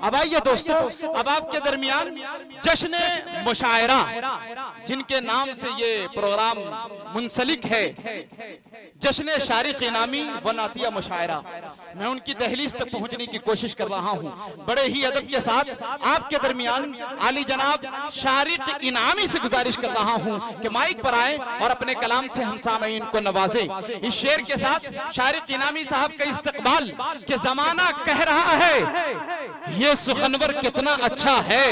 अब आइए दोस्तों, अब आपके दरमियान जश्न मुशायरा, जिनके नाम से ये प्रोग्राम मुंसलिक है। जश्न शारिक इनामी व नातिया मुशायरा। मैं उनकी दहलीज तक पहुँचने की कोशिश कर रहा हूँ। बड़े ही अदब के साथ आपके दरमियान आली जनाब शारिक इनामी से गुजारिश कर रहा हूँ कि माइक पर आए और अपने कलाम से हम सामीन को नवाजे। इस शेर के साथ शारिक इनामी साहब का इस्तकबाल के जमाना कह रहा है। ये सुखनवर कितना अच्छा है।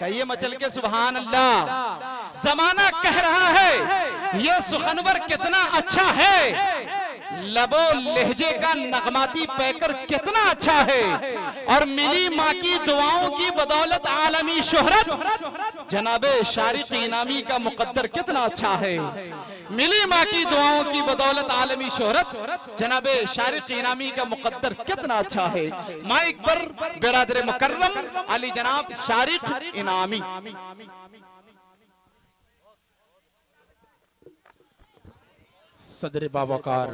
कहिए मचल के सुबहान अल्लाह जमाना कह रहा है, ये सुखनवर कितना अच्छा है। लबो लहजे का नगमाती पैकर कितना अच्छा है। और मिली माँ की दुआओं की बदौलत आलमी शोहरत। जनाबे शारिक इनामी का मुकद्दर कितना अच्छा है। मिली माँ की दुआओं की बदौलत आलमी शोहरत। जनाबे शारिक इनामी का मुकद्दर कितना अच्छा है। माइक पर बिरादर मुकर्रम, अली जनाब शारिक इनामी। सदर बाबाकार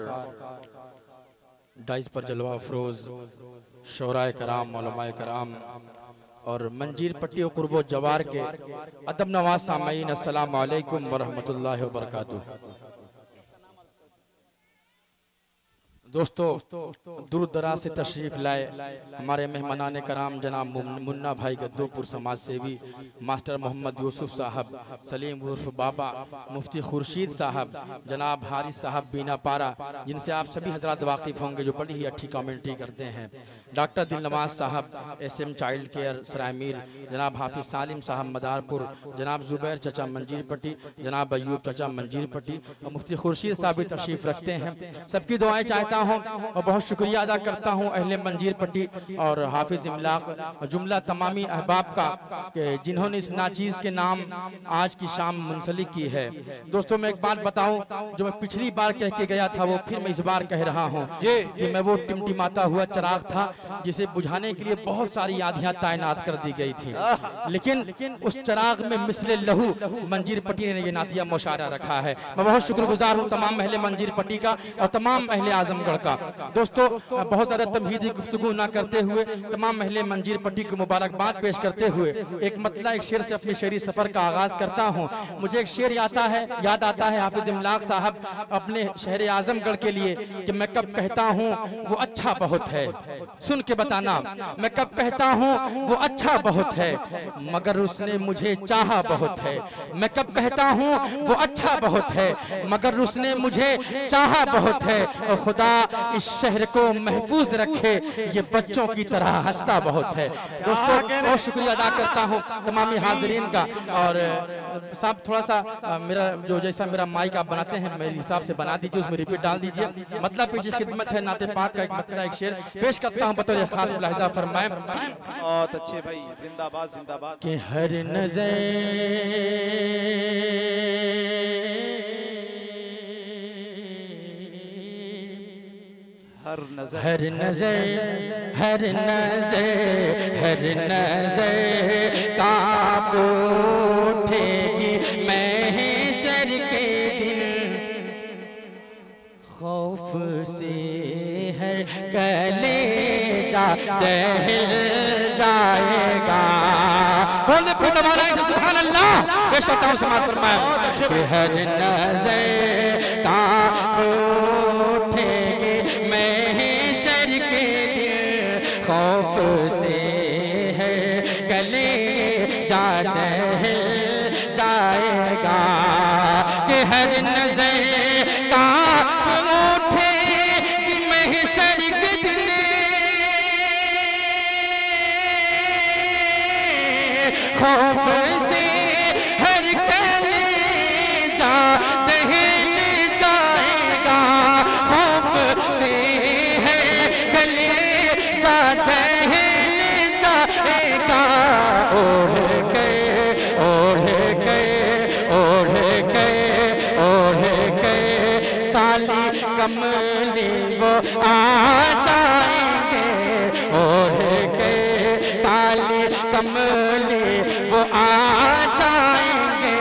डाइस पर जलवा अफरोज शोराय कराम कराम। और मंजीर पट्टी कुर्बो जवार के अदब नवाज़ सामीन असल वरहमल वरहमतुल्लाहि दोस्तों दूर दराज से तशरीफ़ लाए। हमारे मेहमान कराम जनाब मुन्ना भाई गद्दोपुर समाज सेवी मास्टर मोहम्मद यूसुफ साहब, सलीम उर्फ़ बाबा, मुफ्ती खुर्शीद साहब, जनाब हारिस साहब बीना पारा, जिनसे आप सभी हजरात वाकिफ होंगे जो बड़ी ही अच्छी कमेंट्री करते हैं। Doctor Dil Nawaz Sahab S M child care Saraimir जनाब हाफिज सालिम साहब मदारपुर, जनाब जुबैर चचा मंजीर पट्टी, जनाब अयूब चचा मंजीर पट्टी और मुफ्ती खुर्शीद साहब भी तशरीफ़ रखते हैं। सबकी दुआएँ चाहता हूँ और बहुत शुक्रिया अदा करता हूँ अहले मंजीर पट्टी और हाफिज इमलाक जुमला तमामी अहबाब का जिन्होंने इस नाचीज़ के नाम आज की शाम मुंसलिक की है। दोस्तों मैं एक बात बताऊँ जो मैं पिछली बार कह के गया था वो फिर मैं इस बार कह रहा हूँ कि मैं वो टिमटिमाता हुआ चराग था जिसे बुझाने के लिए बहुत सारी आधियाँ तैनात कर दी गई थी। लेकिन उस चराग में मिसले लहू मंजीर पट्टी ने ये नातिया मुशारा रखा है। मैं बहुत शुक्रगुजार हूँ तमाम अहले मंजीर पट्टी का और तमाम अहले आजमगढ़ का दोस्तों बहुत ज़्यादा तमहीदी गुफ्तु ना करते हुए, तमाम महले मंजीर पट्टी को मुबारकबाद पेश करते हुए, एक मतला एक शेर से अपनी शेरी सफ़र का आगाज़ करता हूँ। मुझे एक शेर आता है, याद आता है हाफिज इमलाक साहब अपने शहर आजमगढ़ के लिए कि मैं कब कहता हूँ, वो अच्छा बहुत है। सुन के बताना, मैं कब कहता हूँ, वो अच्छा बहुत है, मगर उसने मुझे चाहा बहुत है। मैं कब कहता हूँ, वो अच्छा बहुत है, मगर उसने मुझे चाहा बहुत है। खुदा इस शहर को महफूज रखे। ये बच्चों की तरह हंसता बहुत है। दोस्तों बहुत शुक्रिया अदा करता हूँ तमामी हाजरीन का। और साहब थोड़ा सा मेरा जो जैसा मेरा माइक आप बनाते हैं मेरे हिसाब से बना दीजिए उसमें रिपीट डाल दीजिए। मतलब पीछे खिदमत है नाते पाक का एक मतलब एक शेर पेश करता हूँ बतौर खास मुलाहिजा फरमाए। बहुत अच्छे भाई जिंदाबाद जिंदाबाद। कि हर नज़र हर नज़र हर नज़र हर नज़र हर नज़र काँप उठेगी महशर के दिन। खौफ से हर कले जा दहल जाएगा। बोल दे फिर जान जाएगा कमली वो आ जाएँगे।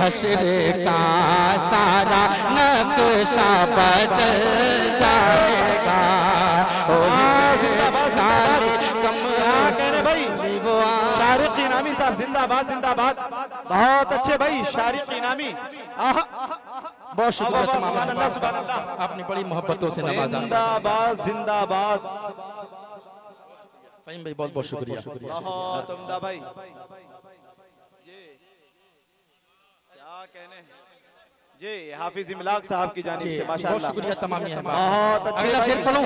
हशर का सारा नक्शा बदल जाएगा। काली कमली शारिक इनामी साहब जिंदाबाद जिंदाबाद। बहुत अच्छे भाई शारिक इनामी आहा। बहुत शुक्रिया। आपने बड़ी मोहब्बतों से नवाजा। जिंदाबाद जिंदाबाद। फहीम भाई बहुत बहुत शुक्रिया। बहुत उम्दा भाई। जी क्या कहने जी हाफिज इमलाक साहब की जानी से बहुत माशाल्लाह शुक्रिया तमाम बहुत अच्छे। शेर पढ़ूं।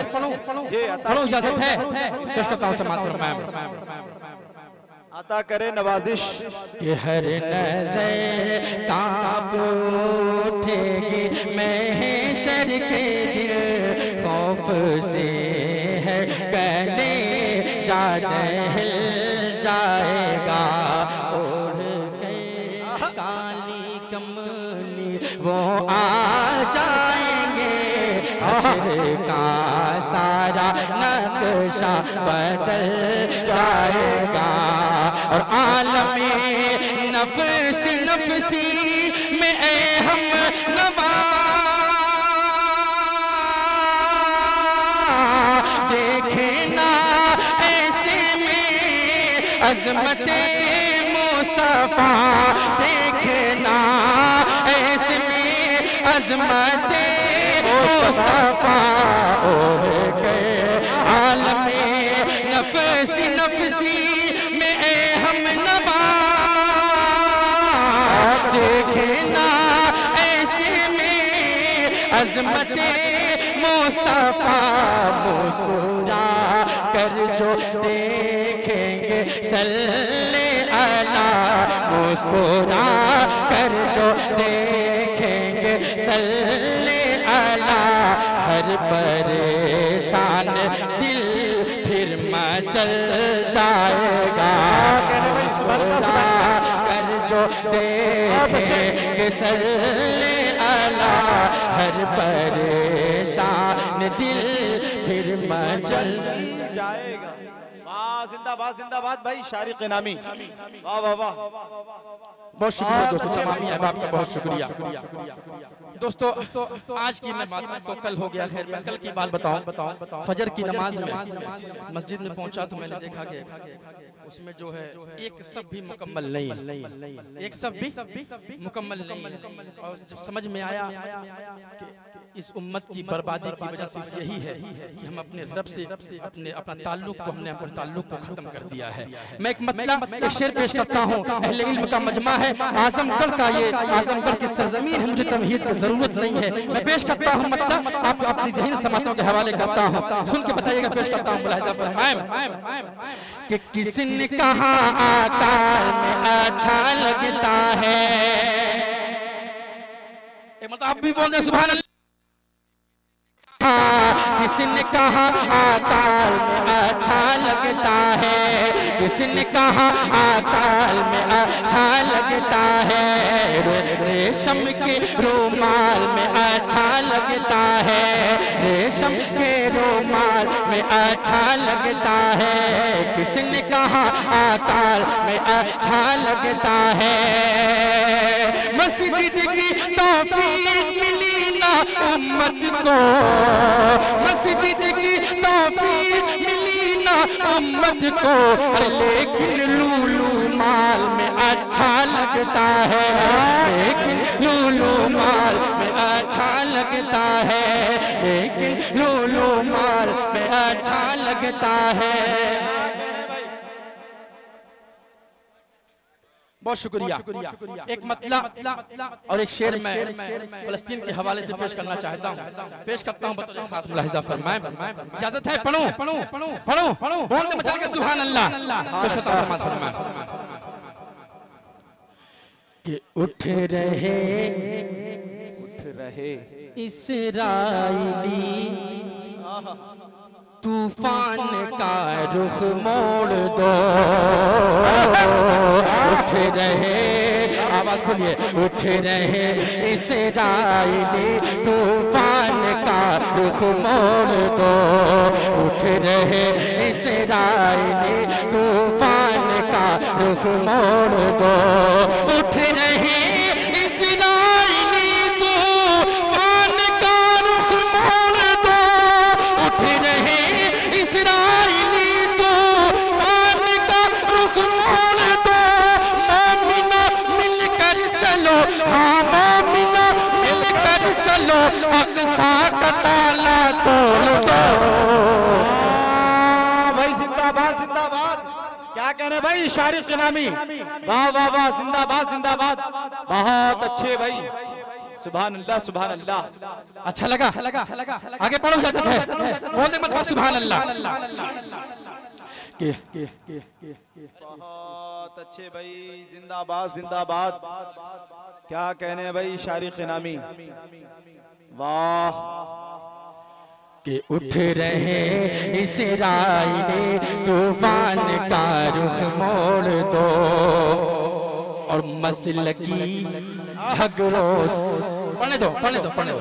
जी पढ़ूं। इजाज़त है। पेश करता हूँ समात फरमाएँ अता करे नवाजिश। कि हर नज़र काँप उठेगी महशर के नक्शा बदल जाएगा। और आलम नफस नफसी में ए हम नवा देखना ऐसे में अजमत मुस्तफ़ा। देखना ऐसे में अजमत मुस्तफ़ा। अजमत मुस्तफ़ा मुस्कुरा कर जो देखेंगे सल्ले अला मुस्कुरा कर जो देखेंगे सल्ले अला हर परेशान दिल फिर मचल जाएगा। जो देखेंगे सल्ले अला हर परेशान दिल फिर मचल जाएगा जिंदाबाद जिंदाबाद भाई शारिक नामी वाह वाह वाह बहुत शुक्रिया दोस्तों तमाम। अहबाब का बहुत शुक्रिया। दोस्तों आज की मैं बात तो कल हो गया खैर मैं कल की बात बताऊँ। फजर की नमाज़ में मस्जिद में पहुँचा तो मैंने देखा कि उसमें जो है एक सब भी मुकम्मल नहीं है। एक सब भी मुकम्मल नहीं है। और जब समझ में आया कि इस उम्मत की बर्बादी की वजह सिर्फ़ यही है कि हम अपने रब से अपने अपना ताल्लुक को हमने अपने ताल्लुक को खत्म कर दिया है। मैं एक मतलब शेर पेश करता हूँ अहले इल्म का मजमा है। आजमगढ़ का ये आजमगढ़ की सरजमीन है, मुझे तमहीद की ज़रूरत नहीं है। मैं पेश करता हूँ मतलब आपको अपनी जहन समातों के हवाले करता हूँ। सुन के बताइएगा, पेश करता हूँ, मुलाहिजा फरमाएँ। कि किसने कहा, आकार में अच्छा लगता है। मतलब आप भी बोल रहे अल्लाह। किसने कहा, आकाल में अच्छा लगता है किसने कहा, आकाल में अच्छा लगता है रेशम के रूमाल में अच्छा लगता है। रेशम के रूमाल में अच्छा लगता है। किसने कहा, आकाल में अच्छा लगता है मस्जिद की ना उम्मत को। मस्जिद की तौफीक मिली ना उम्मत को। लेकिन लूलू माल में अच्छा लगता है। लेकिन लूलू माल में अच्छा लगता है। लेकिन लूलू माल में अच्छा लगता है। बहुत शुक्रिया। एक मतलब और एक शेर मैं फलस्तीन के हवाले से पेश करना चाहता हूँ। पेश करता हूँ खास मुलाहिजा फरमाएँ। इजाज़त है पढ़ो। पढ़ो। पढ़ो मचल के सुभान अल्लाह पेश करता हूँ समात कि उठ रहे उठ रहे। इसराइली तूफ़ान का रुख मोड़ दो। उठ रहे, आवाज़ खोलिए। उठ रहे इसराइली तूफ़ान का रुख मोड़ दो। उठ रहे इसराइली तूफ़ान का रुख मोड़ दो। उठ रहे रहे भाई शारिक नामी वाह वाह वाह जिंदाबाद जिंदाबाद। बहुत अच्छे भाई। सुबह अल्लाह सुबह अल्लाह अच्छा लगा। आगे पढ़ो इजाज़त है। बोलने मत बस सुभान अल्लाह के बहुत अच्छे भाई जिंदाबाद जिंदाबाद। क्या कहने हैं भाई शारिक नामी वाह। के उठ रहे इस राय ने तूफ़ान का रुख मोड़ दो। और मसल की झगड़ों पढ़ने दो पढ़ने दो पढ़ने दो।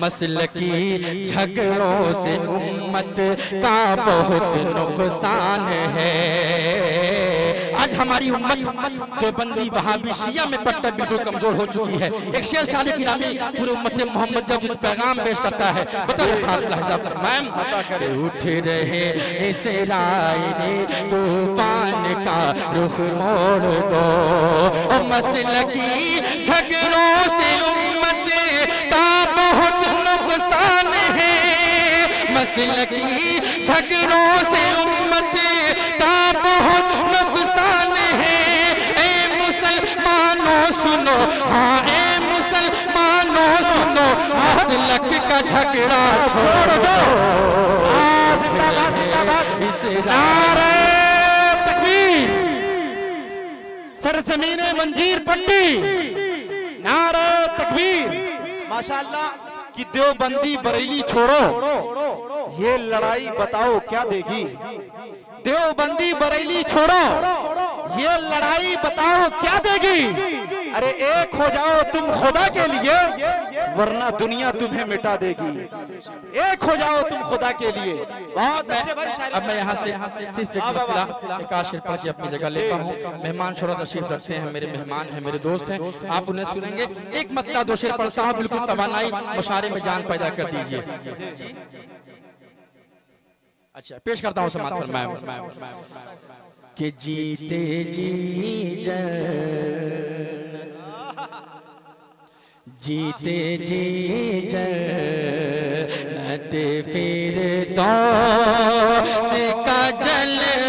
मसल की झगड़ों से उम्मत का बहुत नुकसान है। आज हमारी उम्मत देवबंदी वहाबी शिया में पट्टा बिल्कुल कमज़ोर हो चुकी है। एक शेर शाली की नामी पूरे उम्मत मोहम्मद जब पैगाम पेश करता है मैम उठ रहे इस राय तूफ़ान का रुख मोड़ दो मसल की झगड़ों से उम्मत का बहुत नुकसान है। मसल की झगड़ों से उम्मत का बहुत हाँ ए मुसलमानों सुनो मसलक का झगड़ा छोड़ दो। हाँ, नारे तकबीर सरजमीन मंजीर पट्टी नारे तकबीर। माशाल्लाह कि देवबंदी बरेली छोड़ो। ये लड़ाई बताओ क्या देगी? देवबंदी बरेली छोड़ो। ये लड़ाई बताओ क्या देगी? अरे एक हो जाओ तुम खुदा के लिए वरना दुनिया तुम्हें मिटा देगी। एक हो जाओ तुम खुदा के लिए। बहुत अच्छे भाई अब मैं यहाँ से सिर्फ़ एक पढ़ के अपनी जगह लेता हूँ। मेहमान शोरा तशरीफ़ रखते हैं मेरे मेहमान हैं मेरे दोस्त हैं। आप उन्हें सुनेंगे। एक मतला दो शेर पढ़ता हूँ बिल्कुल तबानाई मशारे में जान पैदा कर दीजिए। अच्छा पेश करता हूँ समाज फरमाए। कि जीते जी जीते जी जन्नत फिर तो से का जलवा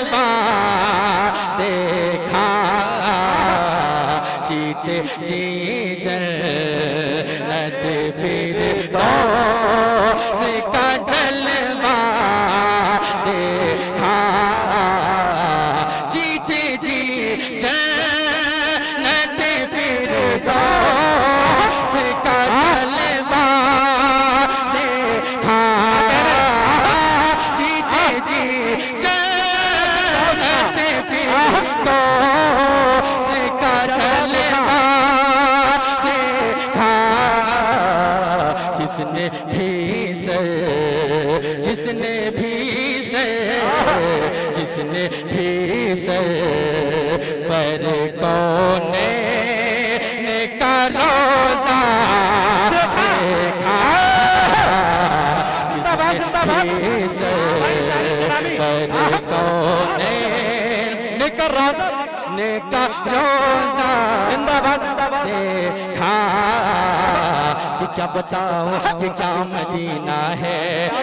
बताओ कि क्या मदीना है?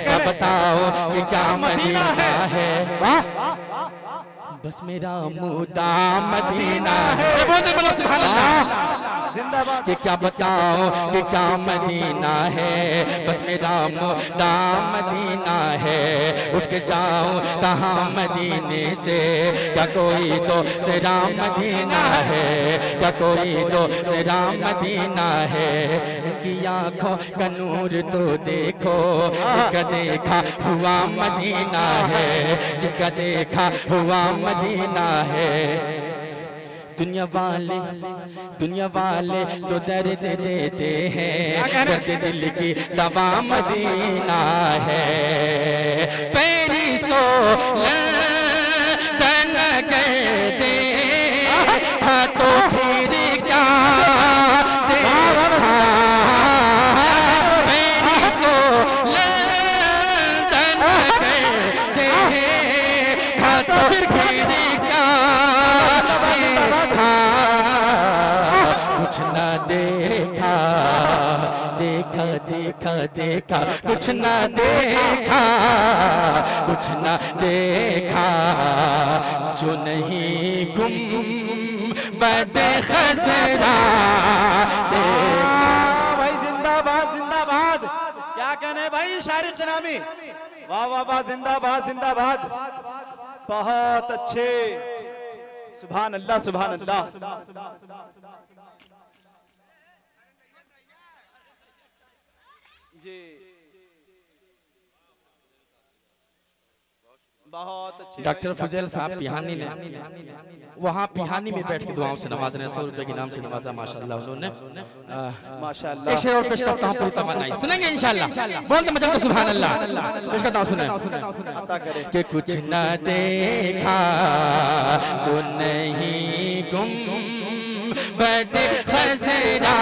क्या बताओ कि क्या मदीना है? बस मेरा मुदा मदीना है। कि क्या बताओ कि क्या मदीना है? बस मेरा मुदा मदीना है। उठ के जाओ कहाँ मदीने से? क्या कोई तो सिरा मदीना है? क्या कोई तो सिरा मदीना है? उनकी आँखों का नूर तो देखो। जिनका देखा हुआ मदीना है। जिनका देखा हुआ मदीना है। दुनिया वाले दुनिया वाले तो दर्द देते हैं। दर्द दिल की दवा मदीना है। पेरिसो लंदन कहते देखा कुछ न देखा कुछ न देखा। जो नहीं गुम बद खसरा हाँ, भाई जिंदाबाद जिंदाबाद। क्या कहने भाई शारिक नामी वाह वाह वाह जिंदाबाद जिंदाबाद। बहुत अच्छे। सुबह अल्लाह सुभान अल्लाह। जी बहुत अच्छे डॉक्टर फुजैल साहब पिहानी ने वहाँ पिहानी में बैठ के दुआओं से नवाज़ रहे सौ रुपए के नाम से नवाजा माशाल्लाह उन्होंने। एक माशाल्लाह। शेर और पेश करता हूँ पूरी तमन्नाई। सुनेंगे इंशाल्लाह। बोल दे मचा सुभान अल्लाह पेश करता हूँ सुने। कि कुछ न देखा जो नहीं गुम बद खसरा।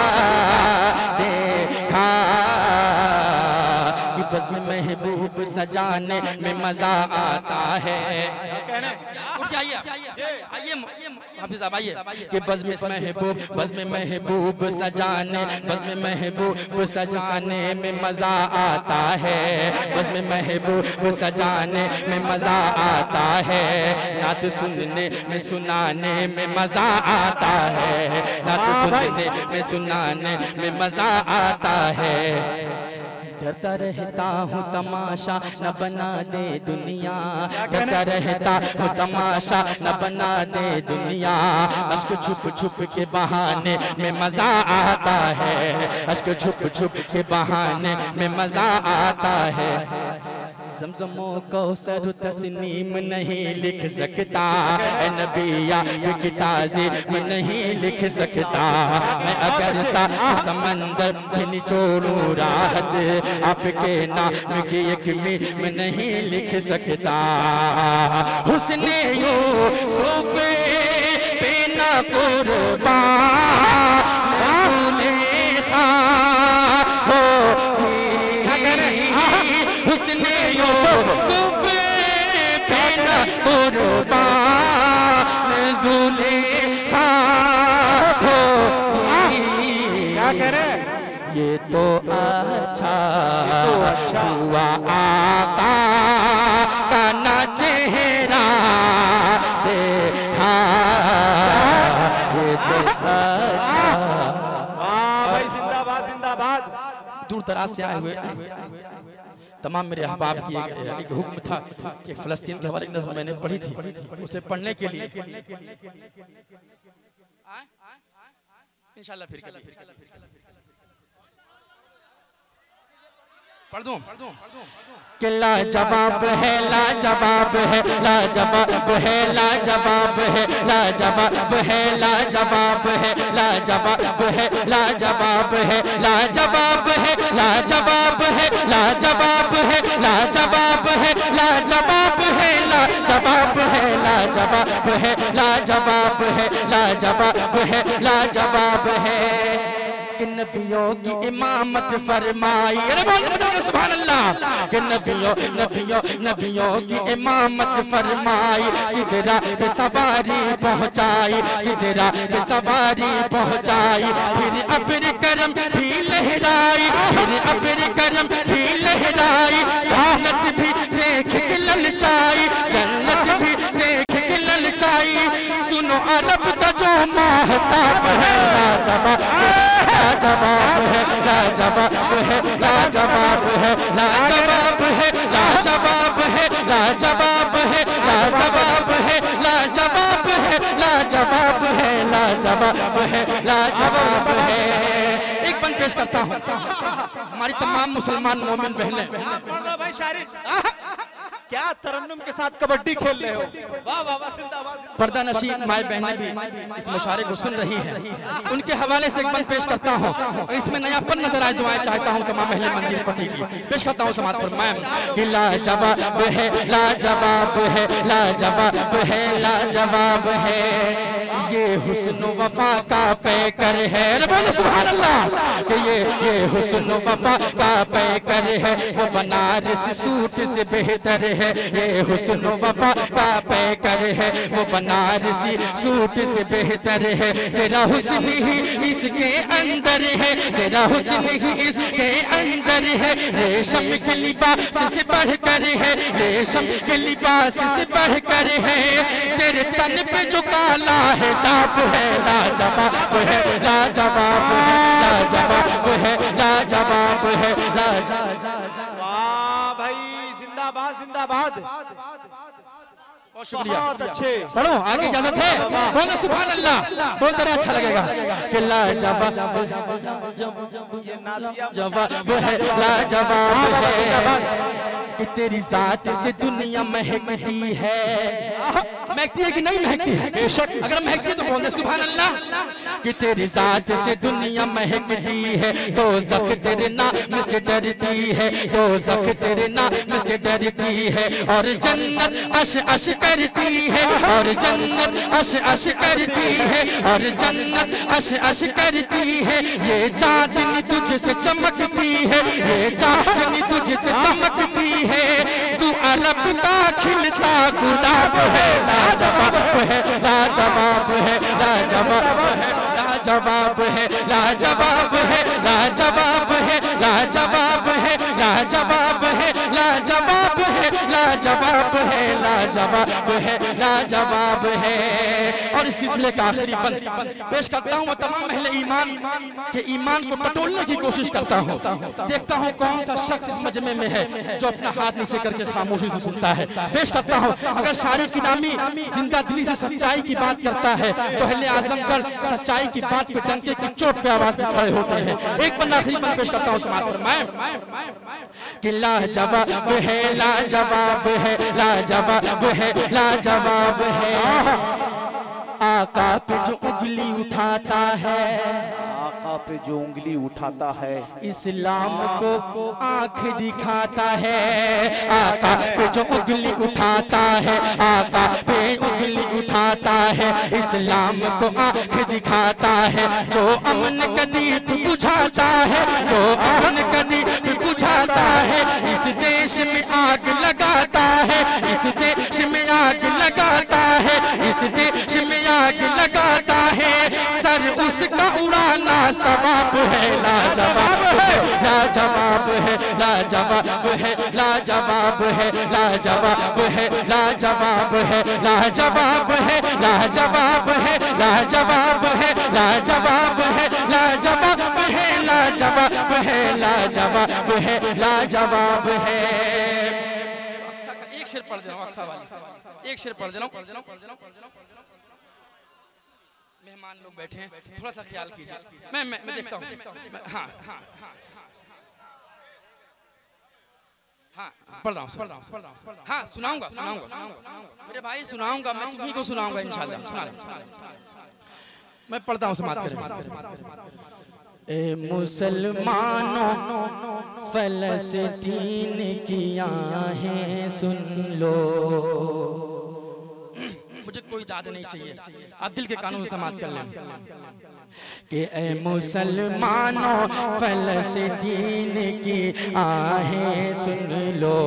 सजाने में मज़ा आता है। हाफिज साहब आइए। कि बज़ में महबूब बज़ में महबूब सजाने बज़ में महबूब सजाने में मज़ा आता है। बज़ में महबूब सजाने में मज़ा आता है। नात सुनने में सुनाने में मज़ा आता है। नात सुनने में सुनाने में मज़ा आता है। डरता रहता हूँ तमाशा न बना दे दुनिया। डरता रहता हूँ तमाशा न बना दे दुनिया। अश्क छुप छुप के बहाने में मज़ा आता है। अश्क छुप छुप के बहाने में मज़ा आता है। जमजमो कौसर तस्नीम नहीं लिख सकता। नबिया किताजी में नहीं लिख सकता। मैं अगर सा समंदर भी निचोड़ू राहत, आपके नाम की एक मीम नहीं लिख सकता। हुस्ने यो सोफे पे ना दराज से आए हुए तमाम मेरे अहबाब की एक, एक हुक्म था कि फलस्तीन के हवाले नज़र मैंने पढ़ी थी। उसे पढ़ने के लिए। इंशाल्लाह फिर पढ़ ला जवाब है ला जवाब है ला जवाब है ला जवाब है ला जवाब है ला जवाब है ला जवाब है ला जवाब है ला जवाब है ला जवाब है ला जवाब है ला जवाब है ला जवाब है ला जवाब है ला जवाब है ला जवाब है ला जवाब है ला जवाब है नबियों की इमामत फरमाई। अरे बोल सुभान अल्लाह कि नबियों नबियों नबियों की इमामत फरमाई। सिदरा पे सवारी पहुंचाई सिदरा पे सवारी पहुंचाई। फिर अबर करम भी लहराई, फिर अबर करम भी लहराई। जन्नत भी देख के ललचाई, जन्नत भी देख के ललचाई। सुनो अरब का जो महताब है लाजवाब लाजवाब है लाजवाब है लाजवाब है लाजवाब है लाजवाब है लाजवाब है लाजवाब है लाजवाब है लाजवाब है लाजवाब है लाजवाब है एक बन पेश करता हूँ। हमारी तमाम मुसलमान मोमिन बहनें। भाई शारिक क्या तरन्नुम के साथ कबड्डी खेल रहे हो? वाह वाह वाह जिंदाबाद। पर्दा नशी माए बहनें भी इस मुशारे को सुन रही हैं। उनके हवाले से एक बंद पेश करता हूँ। इसमें नयापन नज़र आए दुआएँ चाहता हूँ तमाम अहले मंजिल पति की पेश करता हूँ समाज पर। मैं कि लाजवाब है लाजवाब है लाजवाब है लाजवाब है। ये हुस्न वफा का पैकर है। अरे बोलो सुभान अल्लाह कि ये ये हुस्न वफा का पैकर है। वो बनारस सूट से बेहतर है ये हुस्न वफा का पैकर है, वो बनारसी सूट से बेहतर है। तेरा हुस्न ही इसके अंदर है, तेरा हुस्न ही इसके अंदर है। रेशम के लिबास से बढ़कर है, रेशम के लिबास से बढ़कर है। तेरे तन पे जो काला है, जाप है, लाजवाब है लाजवाब है लाजवाब है लाजवाब है, लाजवाब जिंदाबाद जिंदाबाद। बहुत अच्छे। पढ़ो आगे इजाज़त है। बोलो सुभान अल्लाह बोलते रहे अच्छा लगेगा। कि लाजवाब ये नादिया जवाब है। लाजवाब कि तेरी जात से दुनिया महकती है। महकती है कि नहीं महकती है? बेशक। अगर महकती है तो बोल सुबह अल्लाह कि तेरी जात से दुनिया महकती है। तो जख तेरे नाम से डरती है। तो जख तेरे नाम से डरती है। और जन्नत अश अश करती है। और जन्नत अश अश करती है। और जन्नत अश अश करती है। ये चांदनी तुझसे चमकती है। ये चांदनी तुझसे चमकती है। तू अरब का खिलता गुलाब है। लाजवाब है। राजा लाजवाब है। राजा लाजवाब है। लाजवाब है लाजवाब है लाजवाब है लाजवाब है लाजवाब है लाजवाब है लाजवाब है लाजवाब है लाजवाब है। और इस सिलसिले का आखिरी बंद पेश करता हूँ तमाम अहले ईमान के ईमान को टटोलने की कोशिश करता हूँ। देखता हूँ कौन सा शख्स इस मजमे में है जो अपना हाथ नीचे करके खामोशी से सुनता है। पेश करता हूँ, अगर शारी की नामी ज़िंदा दिली से सच्चाई की बात करता है तो अहले आजमगढ़ सच्चाई की बात पे डंके की चोट पे आवाज़ में खड़े होते हैं। एक बंदा आखिरी बंद पेश करता हूँ समाज फरमाए। कि लाजवाब है लाजवाब है लाजवाब है, लाजवाब है आका पे जो उंगली उठाता है आका पे जो उंगली उठाता है। इस्लाम को आँख दिखाता है आका पे जो उंगली उठाता है आका पे उंगली उठाता है इस्लाम को आँख दिखाता है जो अमन का दीप बुझाता है जो अमन का दीप बुझाता है इस देश में आग लगाता है इस देश सवाब है लाजवाब है लाजवाब है लाजवाब है लाजवाब है लाजवाब है लाजवाब है लाजवाब है लाजवाब है लाजवाब है लाजवाब है लाजवाब है लाजवाब है लाजवाब है लाजवाब है एक शेर पढ़ हूँ वाली एक शेर पढ़ हूँ मेहमान लोग बैठे हैं। थोड़ा सा ख्याल कीजिए। मैं मैं मैं देखता हूँ। मैं- हाँ हाँ हाँ पढ़ रहा हूँ पढ़ रहा हूँ पढ़ रहा हूँ हाँ। सुनाऊँगा सुनाऊँगा। मेरे भाई सुनाऊँगा मैं तुम्ही को सुनाऊँगा इंशाल्लाह सुना मैं पढ़ता हूँ समाप्त करें। ए मुसलमानों फलस्तीन की आहें सुन लो। दाद नहीं चाहिए। आप दिल के कानून से समाप्त कर लें। कि ए मुसलमानों फलस्तीन की आहें सुन लो।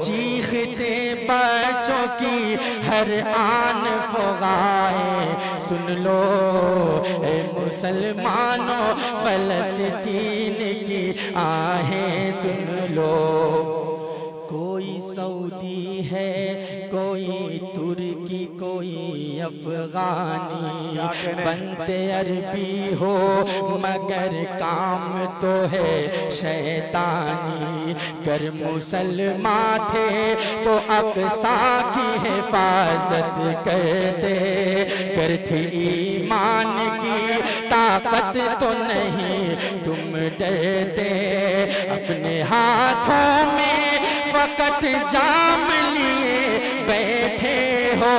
चीखते बच्चों की हर आन फुगाए सुन लो। ए मुसलमानों फलस्तीन की आहें सुन लो। कोई सऊदी है कोई तुर्की कोई अफगानी बनते अरबी हो मगर काम तो है शैतानी। कर मुसलमान थे तो अक्सा की हिफाजत करते। कर थी ईमान की ताकत तो नहीं तुम डरते। अपने हाथों में फकत जाम लिए हो।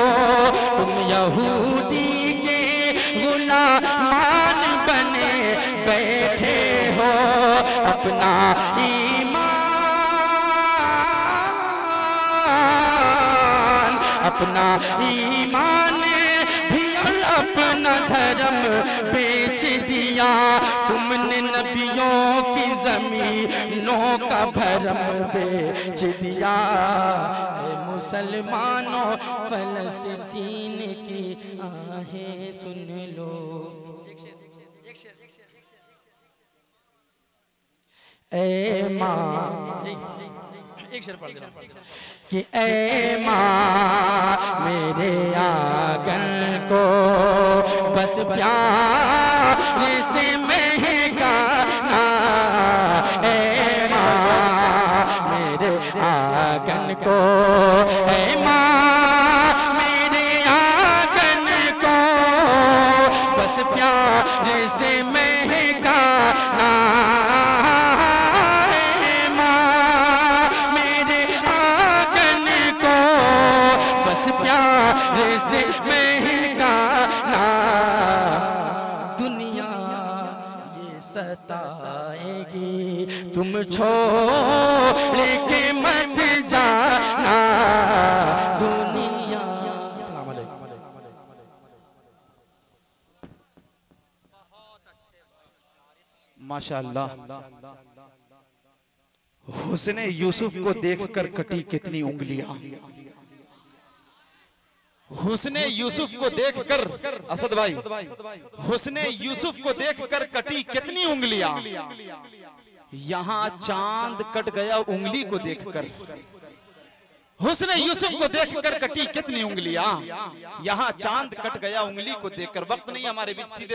तुम यहूदी के गुलामान बने बैठे हो। अपना ईमान अपना ईमान भी अपना धर्म बेच दिया। तुमने जमीनों का भरम बेच दिया मुसलमानों, फलस्तीन की आहें सुन लो। ए माँ एक शेर कि ए माँ मेरे आँगन को बस प्यार से महकाना प्यार से महकाना दुनिया ये सताएगी, तुम छोड़ के मत जाना। यूसुफ को देखकर कटी कितनी उंगलियाँ। हुस्न यूसुफ को देखकर असद भाई हुसने यूसुफ को देखकर कटी कितनी उंगलियाँ? यहाँ चाँद कट गया उंगली को देखकर। हुसने यूसुफ को देखकर कटी कितनी उंगलियाँ? यहाँ चाँद कट गया उंगली को देखकर वक्त नहीं हमारे बीच सीधे